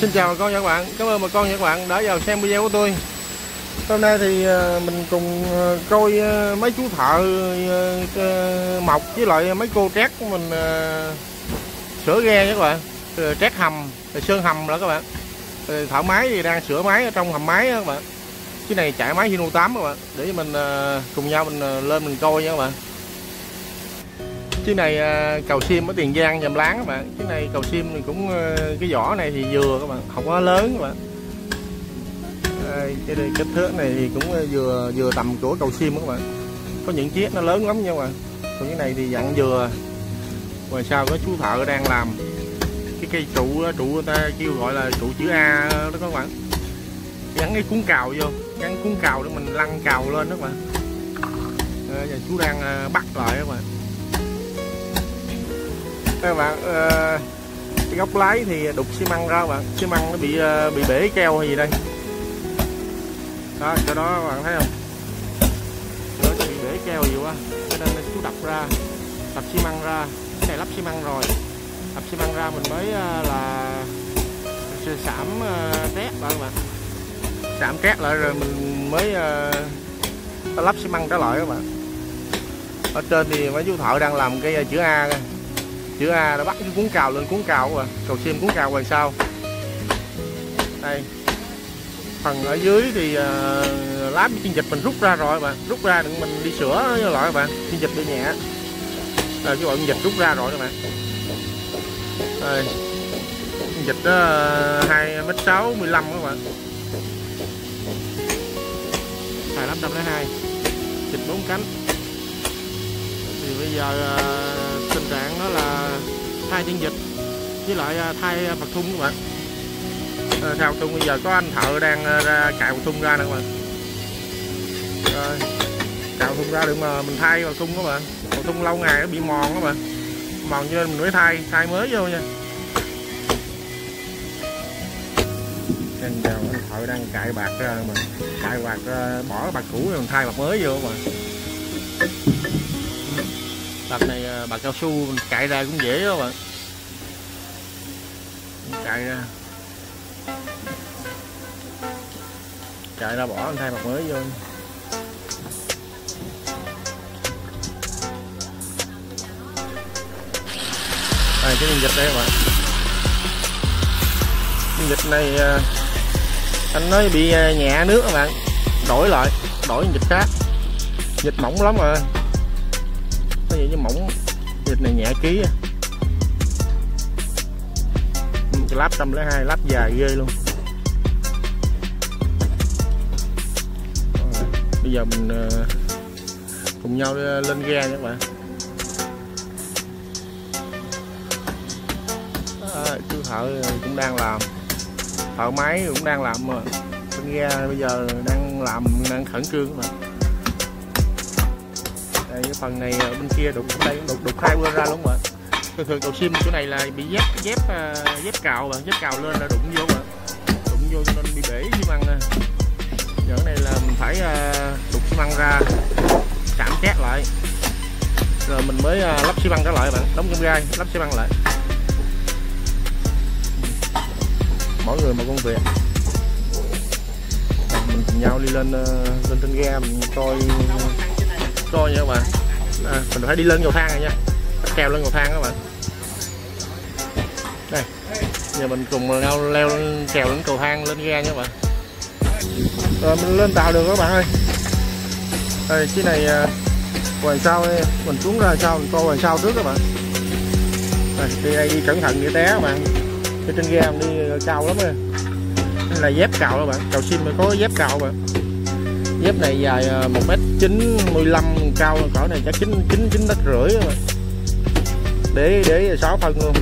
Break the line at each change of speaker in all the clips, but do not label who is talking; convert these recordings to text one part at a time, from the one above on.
xin chào bà con và các bạn. Cảm ơn bà con và các bạn đã vào xem video của tôi. Hôm nay thì ờ, mình cùng ờ, coi ờ, mấy chú thợ mộc mọc với lại mấy cô trét của mình sửa ghe nha các bạn. Trét hầm sơn hầm đó các bạn. Thợ máy thì đang sửa máy ở trong hầm máy đó các bạn. Cái này chạy máy Hino 8 các bạn. Để mình cùng nhau mình lên mình coi nha các bạn chiếc này à, cầu sim ở tiền giang dầm láng các bạn. Chiếc này cầu sim thì cũng à, cái vỏ này thì vừa các bạn. Không quá lớn các bạn. À, đây, cái đây kích thước này thì cũng vừa vừa tầm của cầu sim các bạn. Có những chiếc nó lớn lắm nha các bạn. Còn cái này thì dạng vừa. Ngoài sau có chú thợ đang làm. Cái cây trụ trụ người ta kêu gọi là trụ chữ A đó các bạn. Gắn cái cuốn cào vô. Gắn cuốn cào để mình lăn cào lên đó các bạn. Giờ chú đang bắt lại các bạn các bạn ờ, cái góc lái thì đục xi măng ra bạn. Xi măng nó bị ờ, bị bể keo hay gì đây? Đó cho đó các bạn thấy không? Nó bị bể keo gì quá. Cho nên chú đập ra đập xi măng ra. Cái này lắp xi măng rồi. Đập xi măng ra mình mới ờ, là sảm ờ, tét bạn các bạn. Sảm tét lại rồi mình mới lắp xi măng trở lại các bạn. Ở trên thì mấy chú thợ đang làm cái chữ A kìa chữ A đã bắt cái cuốn cào lên cuốn cào rồi à. cầu sim cuốn cào ngoài sau. Đây. Phần ở dưới thì ờ, uh, lát chiên dịch mình rút ra rồi bạn. Rút ra đừng mình đi sửa loại các bạn. Chiên dịch đi nhẹ. Rồi cái bọn phiên dịch rút ra rồi các bạn. Đây. Phiên dịch đó ờ, hai mét sáu mươi lăm các bạn. Hai năm trăm hai. Dịch bốn cánh. Thì bây giờ uh, trạng đó là thay tiên dịch với lại à, thay vật thun các bạn. Ờ, à, theo thun bây giờ có anh thợ đang ờ, ra cạo thun ra nè các bạn. Rồi cạo thun ra được mà mình thay bạc thun các bạn. Bạc thun lâu ngày nó bị mòn các bạn. Mòn cho nên mình mới thay thay mới vô nha. Nên giờ anh thợ đang cạy bạc ra mình cạy bạc bỏ cái bạc cũ rồi mình thay bạc mới vô mà bạc này à, bạc cao su mình cạy ra cũng dễ đó bạn. Cạy ra. Cạy ra bỏ thay bạc mới vô. Đây, cái miếng dịch đây các bạn. Viên dịch này à, anh nói bị à, nhẹ nước các bạn. Đổi lại, đổi viên dịch khác. Dịch mỏng lắm rồi nó vậy như mỏng thịt này nhẹ ký à. Lắp trăm lẻ hai lắp dài ghê luôn. Rồi, bây giờ mình ờ, cùng nhau ờ, lên ghe nha các bạn. Đó, chú thợ cũng đang làm. Thợ máy cũng đang làm mà. Lên ghe bây giờ đang làm đang khẩn trương các bạn đây cái phần này ờ, bên kia đục đây cũng đục đục hai bên ra luôn bạn thường thường cầu sim chỗ này là bị dép dép ờ, dép cào bạn dép cào lên là đụng vô bạn đụng vô cho nên bị bể xi măng nè. Giờ này là mình phải ờ, đục xi măng ra chạm chét lại. Rồi mình mới lắp xi măng trở lại bạn đóng trong gai lắp xi măng lại. Mỗi người một công việc. Mình cùng nhau đi lên lên trên ghe mình coi coi nha các bạn. À, mình phải đi lên cầu thang này nha. Kèo lên cầu thang các bạn. Đây giờ mình cùng nhau leo lên lên cầu thang lên ga nha các bạn. Rồi mình lên tàu được các bạn ơi. Đây cái này à, ngoài sau đây, mình xuống ra sau mình coi ngoài sau trước các bạn. Đây, đi đây đi cẩn thận để té các bạn. Đi trên ga mình đi à, cao lắm rồi. Đây là dép cào các bạn. Cào sim mới có dép cào các bạn. Dép này dài à, một m chín mươi lăm cao cỡ này, chắc chín chín chín đất rưỡi rồi. Để để sáu phân luôn.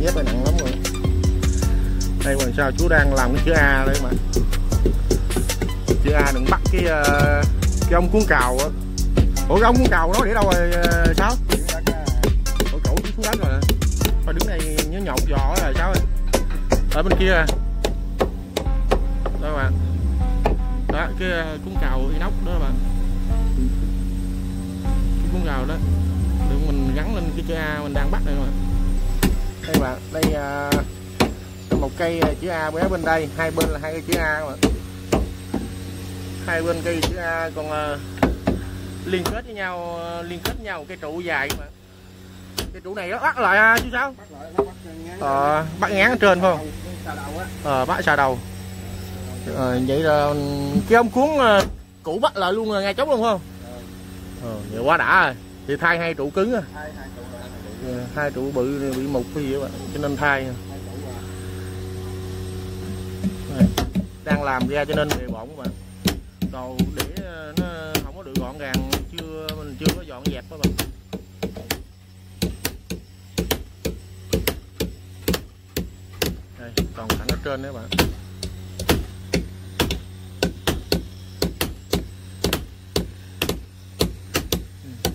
Dép này nặng lắm rồi. Đây còn sao chú đang làm cái chữ A đấy mà? Chữ A đừng bắt cái ờ, cái ông cuốn cào á. Ủa, cái ông cuốn cào nó để đâu rồi sao? sáu? Ủa cổ chú xuống đất rồi phải đứng đây nhớ nhộn giò rồi sáu ở bên kia. Đó bạn. Đó, cái ờ, cuốn cào inox đó bạn cuốn cào đó. Đừng mình gắn lên cái chữ A mình đang bắt các bạn đây các bạn đây uh, một cây chữ A bé bên đây hai bên là hai cây chữ A mà. Hai bên cây chữ A còn uh, liên kết với nhau liên kết với nhau một cái trụ dài mà. Cái trụ này nó bắt lại à, chứ sao? Ờ bắt ngán ở trên không? Ờ bắt xà đầu. Ờ, vậy là cái ông cuốn uh, cũ bắt lại luôn ngay chốc luôn không ờ vậy quá đã rồi. Thì thay hai trụ cứng à. Hai trụ bự bị mục cái gì vậy cho nên thay. Đang làm ra cho nên bề bộn các bạn. Đồ để nó không có được gọn gàng chưa mình chưa có dọn dẹp các bạn. Đây còn thẳng ở trên đấy bạn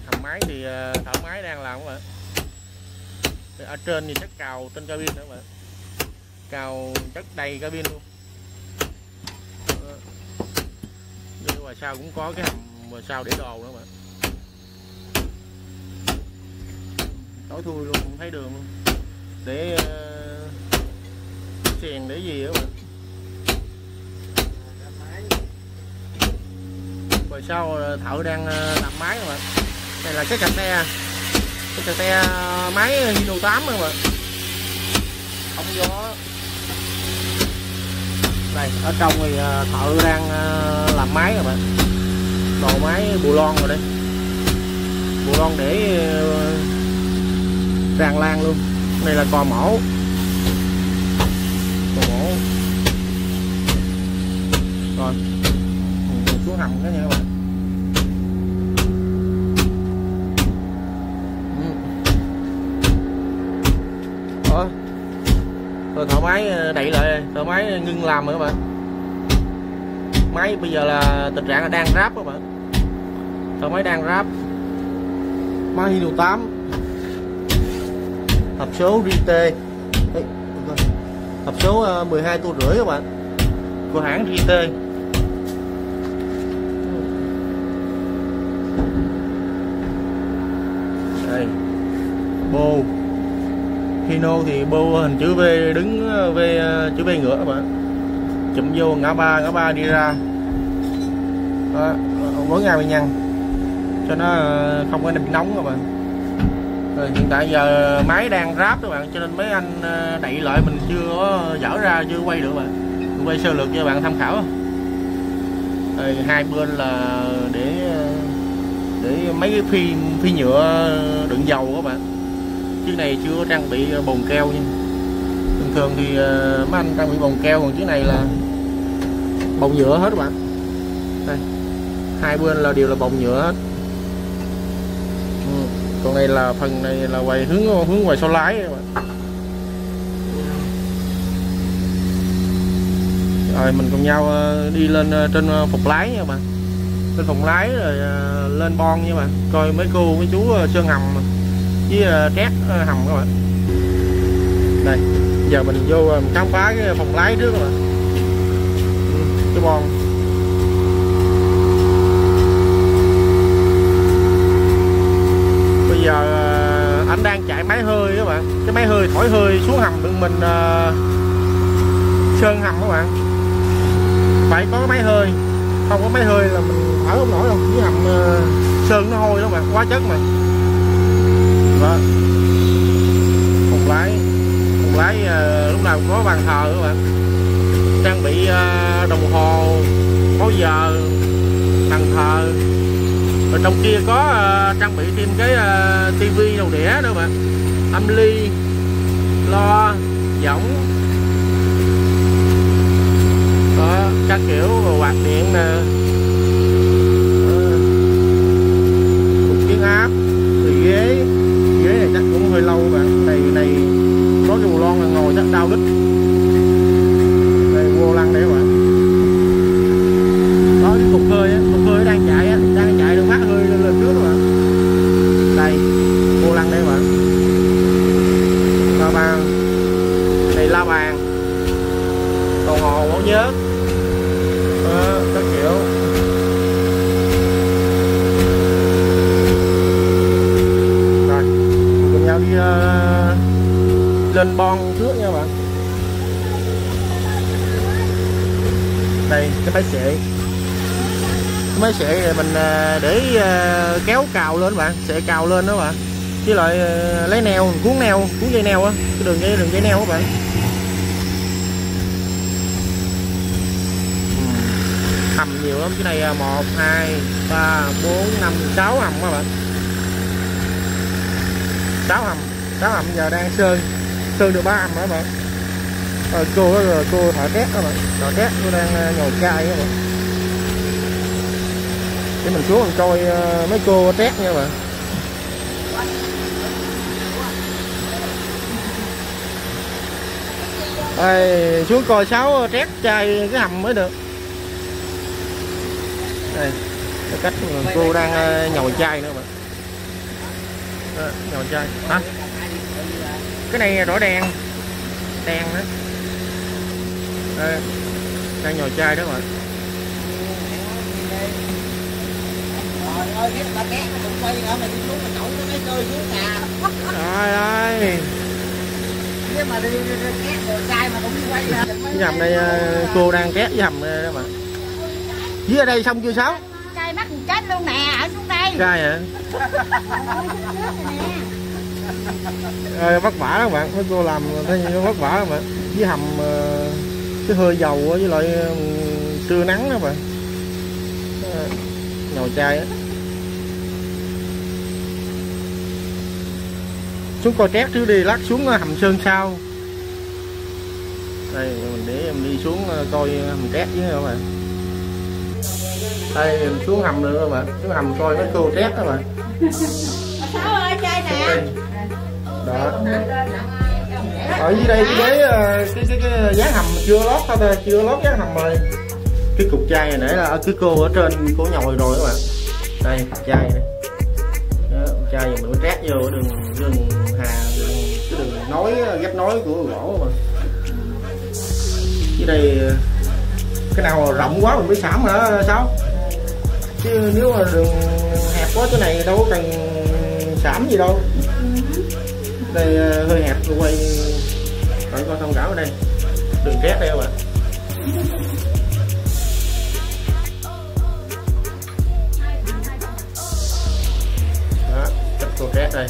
hầm máy thì ờ, thợ máy đang làm các bạn. Ở trên thì chất cào trên cabin nữa bạn. Cào chất đầy cabin luôn. Như ngoài sau cũng có cái hầm ngoài sau để đồ nữa bạn. Tối thui luôn, không thấy đường luôn. Để ờ, xèn để gì đó bạn. Rồi sau ờ, thợ đang làm máy các bạn đây là cái cà te cái cà te ờ, máy Hino 8 các bạn không gió đây, ở trong thì ờ, thợ đang ờ, làm máy các bạn. Đồ máy bù lon rồi đây. Bù lon để tràn lan luôn. Đây là cò mổ. Cò mổ. Rồi. Xuống hầm cái nha các bạn Ủa? Rồi thợ máy đẩy lại thợ máy ờ, ngưng làm rồi các bạn. Máy bây giờ là, tình trạng là đang ráp các bạn. Thợ máy đang ráp. Máy Hino 8 hộp số RT hộp số ờ, 12 tua rưỡi các bạn. Của hãng RT đây. Bô. Hino thì bô hình chữ V đứng ờ, V ờ, chữ V ngựa các bạn. Chụm vô ngã ba ngã ba đi ra. Đó, mỗi ngay mình nhăn cho nó ờ, không có bị nóng các bạn. Rồi hiện tại giờ máy đang ráp các bạn cho nên mấy anh đẩy lại mình chưa có dở ra chưa quay được bạn. Quay sơ lược cho bạn tham khảo. Rồi, hai bên là để để mấy cái phi phi nhựa đựng dầu chiếc này chưa trang bị ờ, bồn keo nha. Thường thường thì ờ, mấy anh trang bị bồn keo, còn chiếc này là bồn nhựa hết các bạn. Đây, hai bên là đều là bồn nhựa hết. Ừ. còn này là phần này là quay hướng ờ, hướng ngoài sau lái các bạn. Rồi, mình cùng nhau đi lên trên phục lái nha bạn. Lên phòng lái rồi lên bon nha bạn. Coi mấy cô, mấy chú sơn hầm với ờ, trét ờ, hầm các bạn. Đây, giờ mình vô ờ, khám phá cái phòng lái trước các bạn. Ừ, cái bon. Bây giờ anh đang chạy máy hơi các bạn. Cái máy hơi thổi hơi xuống hầm đừng mình sơn hầm các bạn. Phải có cái máy hơi. Không có máy hơi là mình thở không nổi đâu. Dưới hầm sơn nó hôi đó bạn. Quá chất mà đó phòng lái phòng lái uh, lúc nào cũng có bàn thờ các bạn. Trang bị uh, đồng hồ có giờ bàn thờ. Ở trong kia có uh, trang bị thêm cái uh, tivi đầu đĩa nữa bạn. Âm ly lo võng đó các kiểu quạt điện nè. Cục kiến áp thì ghế hơi lâu bạn này này có dù lon là ngồi chắc đau đít đây vô lăng đấy các bạn đó cái cục hơi á cục hơi đang chạy á đang chạy được mát hơi lên, lên trước các bạn đây vô lăng đấy các bạn la bàn này la bàn đồng hồ báo nhớ đó, các kiểu rồi cùng nhau đi uh, lên bon trước nha bạn phải sệ máy sệ này mình à, để à, kéo cào lên bạn sẽ cào lên đó bạn. Với lại à, lấy neo, cuốn neo, cuốn dây neo á, cái đường dây đường dây neo các bạn. Ừ. Hầm nhiều lắm, cái này một, hai, ba, bốn, năm, sáu hầm các bạn. Sáu hầm sáu hầm giờ đang sơn sơn được ba hầm đó bạn. Rồi cô rồi cô thợ tét các bạn ờ, thợ tét cô đang nhồi chai đó bạn để mình xuống mình coi ờ, mấy cô trét nha bạn. Đây xuống coi sáu trét chai cái hầm mới được. Đây cái cách cô đang ờ, nhồi chai nữa bạn. Ờ, nhồi chai. Hả? Cái này đỏ đen đen đó đây, đang nhồi chai đó bạn
ơi, biết bà bé nó quay nữa mà đi xuống mà cậu nó mấy chơi xuống nhà.
Trời ơi.
Chứ mà đi két rồi sai mà cũng đi quay ra.
Hầm này cô đang két với hầm đó mà. Dưới ở đây xong chưa sáu?
Trai mắt chết luôn nè, ở xuống đây.
Trai hả? Ơi vất vả đó bạn, mấy cô làm thấy nó vất vả đó bạn. Với hầm cái hơi dầu với lại trưa nắng đó bạn. Nhồi chai á. Xuống coi trét trước đi lát xuống hầm sơn sau. Đây mình để em đi xuống coi hầm trét với các bạn đây mình xuống hầm nữa các bạn xuống hầm coi mấy cô trét các bạn
Sáu ơi chơi nè?
Đó. Ở dưới đây cái cái, cái, cái dáng hầm chưa lót thôi chưa lót dáng hầm rồi. Cái cục chai này để là cái cô ở trên cô nhồi rồi các bạn đây cục chai này. Đó, chai mình mới trét vô đường đường nối ghép nối của gỗ mà. Dưới đây cái nào rộng quá mình mới xảm hả, sao? Chứ nếu mà đường hẹp quá, chỗ này đâu có cần xảm gì đâu. Đây ờ, hơi hẹp tôi quay bạn coi thông cảm ở đây. Đường két đây các bạn đó, chụp cô két đây.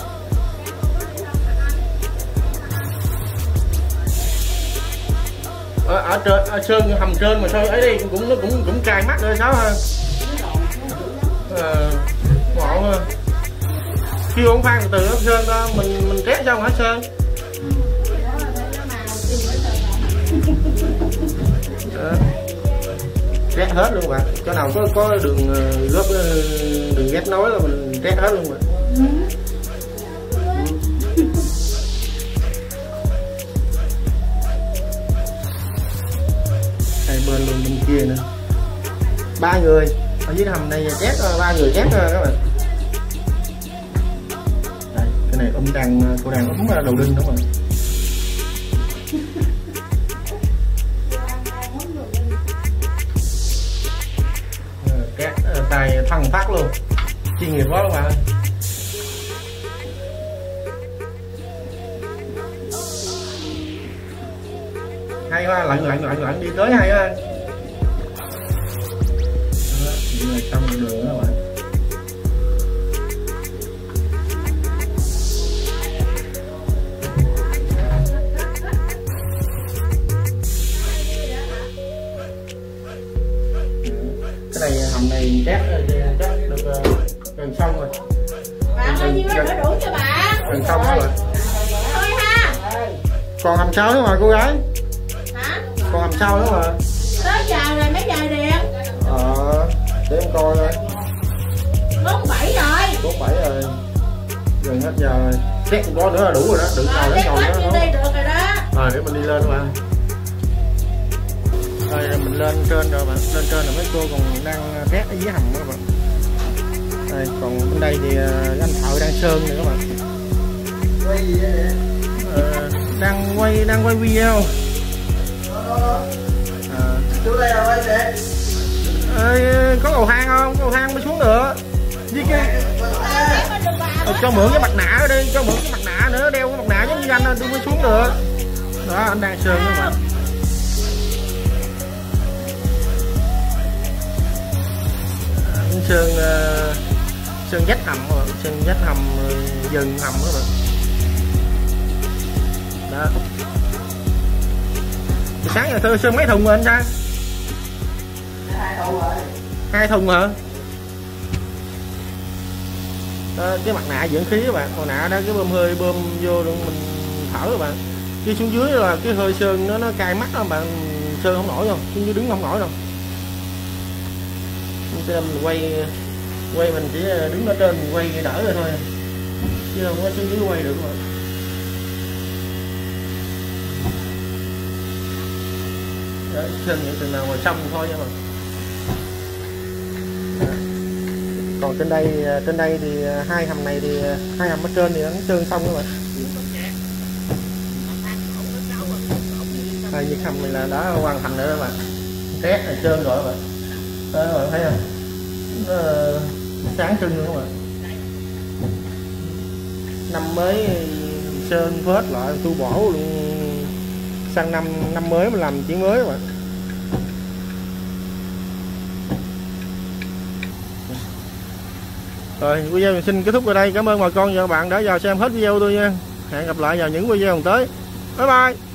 Ở, ở trên ở sơn hầm trên mà sao ấy đi cũng nó cũng cũng cay mắt rồi sao ha à, ờ, ngọn ha à. kêu ông phan từ từ sơn đó mình mình trét xong hả sơn. Ờ. Rét hết luôn bạn chỗ nào có có đường ờ, góp đường ghép nối là mình rét hết luôn bạn kia nữa ba người. Ở dưới hầm này chét ờ, ba người chét ờ, các bạn. Đây, cái này ông đang ờ, cô đang ấm đầu đinh đúng không các tay thăng phát luôn. Chuyên nghiệp quá các bạn hay quá lặn lặn lặn lặn đi tới hay quá là xong đường đó bạn cái này hầm này chắc chắc được gần xong rồi.
Bà bao nhiêu đó đủ cho bà.
gần xong rồi.
Thôi ha.
Còn hầm sau nữa mà cô gái.
Hả?
còn hầm sau nữa mà
47 rồi
rồi gần hết giờ rồi. Xét có nữa là đủ rồi đó đừng
Ờ,
ngồi đến
chắc
ngồi nữa không?
đi rồi đó.
Rồi để mình đi lên mà rồi mình lên trên rồi bạn. Lên trên là mấy cô còn đang rét ở dưới hầm đó các bạn. Đây còn bên đây thì ờ, anh thợ đang sơn nữa các bạn.
Quay gì vậy?
Ờ, đang quay đang quay video. À,
Chú đây rồi chị
ơi, có cầu thang không? Cầu thang mới xuống được. Với cái Ờ, cho mượn cái mặt nạ ở đây cho mượn cái mặt nạ nữa đeo cái mặt nạ giống như anh tôi mới xuống được. Đó anh đang sơn các bạn sơn uh, sơn dách hầm bạn sơn dách hầm dừng hầm các bạn đó. Thì sáng giờ thưa sơn mấy thùng rồi anh sang?
Hai thùng rồi.
Hai thùng hả đó, cái mặt nạ dưỡng khí các bạn. Mặt nạ đó cái bơm hơi bơm vô luôn mình thở các bạn. Chứ xuống dưới là cái hơi sơn nó nó cay mắt đó bạn. Sơn không nổi đâu xuống dưới đứng không nổi đâu. Nên mình quay quay mình chỉ ờ, đứng ở trên mình quay đỡ rồi thôi. Chứ không có xuống dưới quay được mà. Đấy, sơn những từ nào mà xong thôi nha mà còn trên đây à, trên đây thì à, hai hầm này thì à, hai hầm ở trên thì nó trơn xong rồi. Hai chiếc hầm này là đã hoàn thành rồi các bạn. Tét là trơn rồi các bạn. Đó các bạn thấy không? Nó sáng trưng luôn các bạn. Năm mới sơn phết lại tu bổ luôn. Sang năm năm mới mà làm chuyện mới các bạn. Rồi, video mình xin kết thúc ở đây. Cảm ơn bà con và các bạn đã vào xem hết video tôi nha. Hẹn gặp lại vào những video tới. Bye bye.